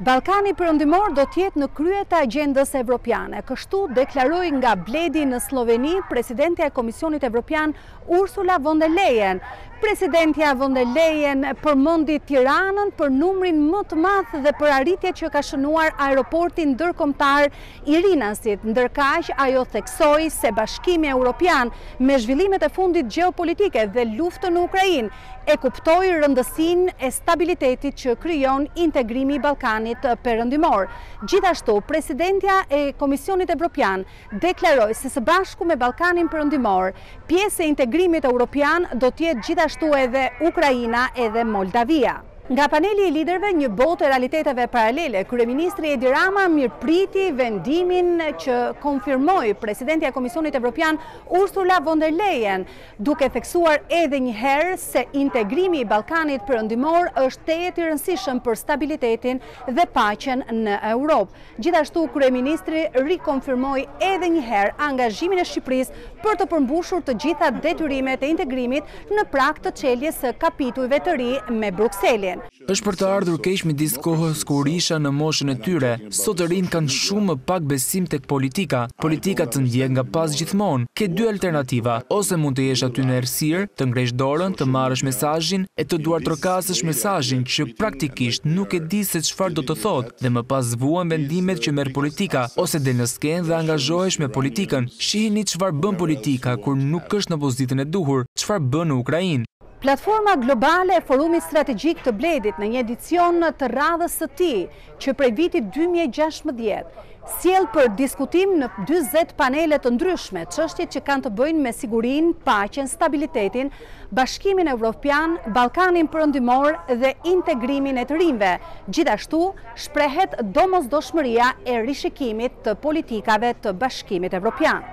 Ballkani Perëndimor do të jetë në krye të agjendës evropiane, kështu deklaroi nga Bledi në Slloveni presidentja e Komisionit Evropian Ursula von der Leyen. Presidentja von der Leyen përmendi Tiranën për numrin më të madh dhe për arritjet që ka shënuar aeroporti ndërkombëtar i Rinasit, ndërkaq ajo theksoi se Bashkimi Evropian, me zhvillimet e fundit gjeopolitike dhe luftën në Ukrainë, E kuptoi rëndësinë e stabilitetit që krijon integrimi i Ballkanit Perëndimor. Gjithashtu, presidentja e Komisionit Evropian deklaroi se së bashku me Ballkanin Perëndimor, pjesë e integrimit europian do të jetë gjithashtu edhe Ukraina edhe Moldavia. Nga paneli i liderëve Një botë e realiteteve paralele, kryeministri Edi Rama mirëpriti vendimin që konfirmoi presidentja e Komisionit Evropian Ursula von der Leyen duke theksuar edhe një herë se integrimi i Ballkanit Perëndimor është tejet i rëndësishëm për stabilitetin dhe paqen në Europë. Gjithashtu, kryeministri rikonfirmoi edhe një herë angazhimin e Shqipërisë për të përmbushur të gjitha detyrimet e integrimit në prag të çeljes së kapitujve të ri me Brukselin. Është për të ardhur keq midis kohës kur isha në moshën e tyre. Sot të rinjtë kanë shumë më pak besim tek politika. Politika të ndjek nga pas gjithmonë. Ke dy alternativa, ose mund të jesh aty në errësirë, të ngresh dorën, të marrësh mesazhin e të duartrokasësh mesazhin që praktikisht nuk e di se çfarë do të thotë dhe më pas vuan vendimet që merr politika, ose del në skenë dhe angazhohesh me politikën. Shihini çfarë bën politika kur nuk është në pozitën e duhur, çfarë bën në Ukrainë. Platforma globale e Forumit Strategjik të Bledit në një edicion të radhës së tij që prej vitit dy mijë e gjashtëmbëdhjetë, sjell për diskutim në njëzet panele të ndryshme çështjet që kanë të bëjnë me sigurinë, paqen, stabilitetin, Bashkimin Evropian, Ballkanin Perëndimor dhe integrimin e të rinjve, gjithashtu shprehet domosdoshmëria e rishikimit të politikave të Bashkimit Evropian.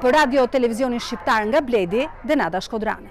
Për Radio Televizionin Shqiptar nga Bledi, Denada Shkodrani.